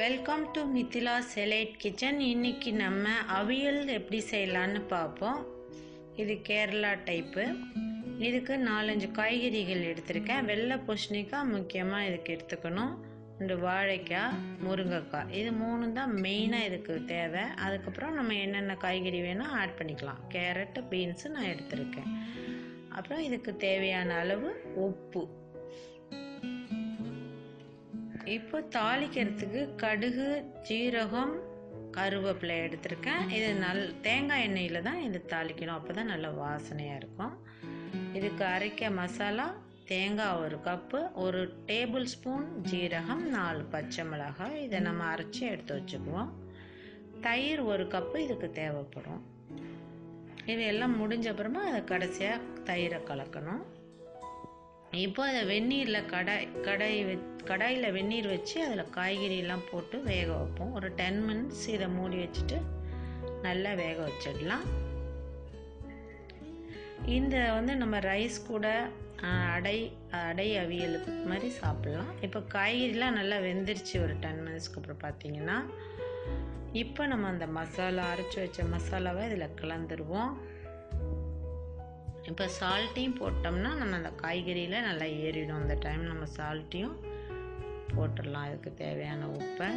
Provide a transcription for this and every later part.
Welcome to Mithila செலைட் kitchen இன்னைக்கு நம்ம அவியல் எப்படி செய்யலான்னு பார்ப்போம். இது கேரளா டைப்பு இதுக்கு நாலஞ்சு காய்கறிகள் எடுத்திருக்கேன். வெள்ளை பூசணிக்காய் முக்கியமாக இதுக்கு எடுத்துக்கணும். ரெண்டு வாழைக்காய் முருங்கைக்காய். இது மூணு தான் மெயினாக இதுக்கு தேவை. அதுக்கப்புறம் நம்ம என்னென்ன காய்கறி வேணால் ஆட் பண்ணிக்கலாம். கேரட்டு பீன்ஸு நான் எடுத்திருக்கேன். அப்புறம் இதுக்கு தேவையான அளவு உப்பு. இப்போ தாளிக்கிறதுக்கு கடுகு ஜீரகம் கருவேப்பிலை எடுத்திருக்கேன். இது நல் தேங்காய் எண்ணெயில் தான் இது தாளிக்கணும். அப்போ தான் நல்ல வாசனையாக இருக்கும். இதுக்கு அரைக்க மசாலா தேங்காய் ஒரு கப்பு ஒரு டேபிள் ஸ்பூன் ஜீரகம் நாலு பச்சை மிளகாய். இதை நம்ம அரைச்சி எடுத்து வச்சுக்குவோம். தயிர் ஒரு கப்பு இதுக்கு தேவைப்படும். இது எல்லாம் முடிஞ்ச அப்புறமா அதை கடைசியாக தயிரை கலக்கணும். இப்போ அதை வெந்நீரில் கடாய் கடாய் வ கடாயில் வெந்நீர் வச்சு அதில் காய்கறியெல்லாம் போட்டு வேக வைப்போம். ஒரு டென் மினிட்ஸ் இதை மூடி வச்சுட்டு நல்லா வேக வச்சிடலாம். இந்த வந்து நம்ம ரைஸ் கூட அடை அடை அவியலுக்கு மாதிரி சாப்பிட்லாம். இப்போ காய்கறிலாம் நல்லா வெந்துருச்சு ஒரு டென் மினிட்ஸ்க்கு அப்புறம் பார்த்தீங்கன்னா இப்போ நம்ம அந்த மசாலா அரைச்சி வச்ச மசாலாவை இதில் கலந்துருவோம். இப்போ சால்ட்டையும் போட்டோம்னா நம்ம அந்த காய்கறியில் நல்லா ஏறிடும். அந்த டைம் நம்ம சால்ட்டையும் போட்டுடலாம். அதுக்கு தேவையான உப்பை.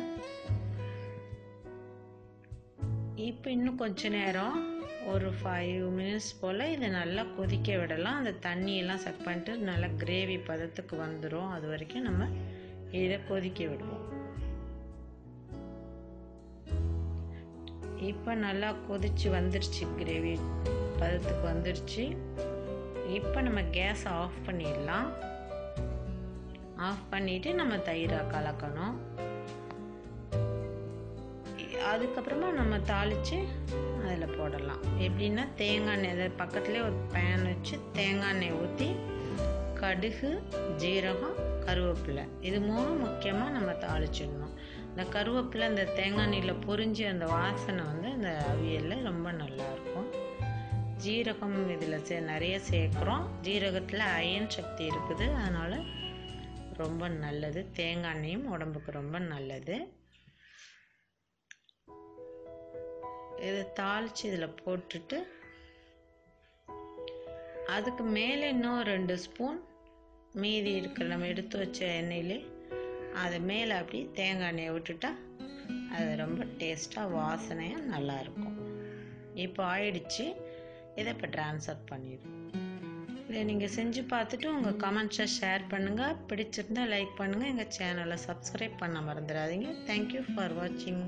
இப்போ இன்னும் கொஞ்ச நேரம் ஒரு ஃபைவ் மினிட்ஸ் போல் இதை நல்லா கொதிக்க விடலாம். அந்த தண்ணியெல்லாம் செக் பண்ணிட்டு நல்லா கிரேவி பதத்துக்கு வந்துடும் அது வரைக்கும் நம்ம இதை கொதிக்க விடுவோம். இப்போ நல்லா கொதிச்சு வந்துருச்சு கிரேவி பதத்துக்கு வந்துடுச்சு இப்போ நம்ம கேஸ் ஆஃப் பண்ணிடலாம். ஆஃப் பண்ணிவிட்டு நம்ம தயிரை கலக்கணும். அதுக்கப்புறமா நம்ம தாளித்து அதில் போடலாம். எப்படின்னா தேங்காய் எண்ணெய் பக்கத்துலேயே ஒரு பேன் வச்சு தேங்காய் எண்ணெய் ஊற்றி கடுகு ஜீரகம் கருவேப்பிலை. இது மூணு முக்கியமாக நம்ம தாளிச்சிடணும். இந்த கருவேப்பிலை இந்த தேங்காய் எண்ணெயில் பொரிஞ்சு அந்த வாசனை வந்து அந்த அவியலில் ரொம்ப நல்லாயிருக்கும் ஜீரகம் இதில் சே நிறைய சேர்க்குறோம். ஜீரகத்தில் அயன் சக்தி இருக்குது. அதனால் ரொம்ப நல்லது. தேங்காய் எண்ணெயும் உடம்புக்கு ரொம்ப நல்லது. இதை தாளித்து இதில் போட்டுட்டு அதுக்கு மேலே இன்னும் ரெண்டு ஸ்பூன் மீதி இருக்கிற நம்ம எடுத்து வச்ச எண்ணெயிலே அது மேலே அப்படி தேங்காய் எண்ணெயை விட்டுட்டா அது ரொம்ப டேஸ்ட்டாக வாசனையாக நல்லாயிருக்கும். இப்போ ஆயிடுச்சு. இதை இப்போ ட்ரான்ஸ்ஃபர் பண்ணிடுவோம் இதை நீங்கள் செஞ்சு பார்த்துட்டு உங்கள் கமெண்ட்ஸை ஷேர் பண்ணுங்கள் பிடிச்சிருந்தால் லைக் பண்ணுங்கள் எங்கள் சேனலை சப்ஸ்கிரைப் பண்ண மறந்துடாதீங்க. தேங்க்யூ ஃபார் வாட்சிங்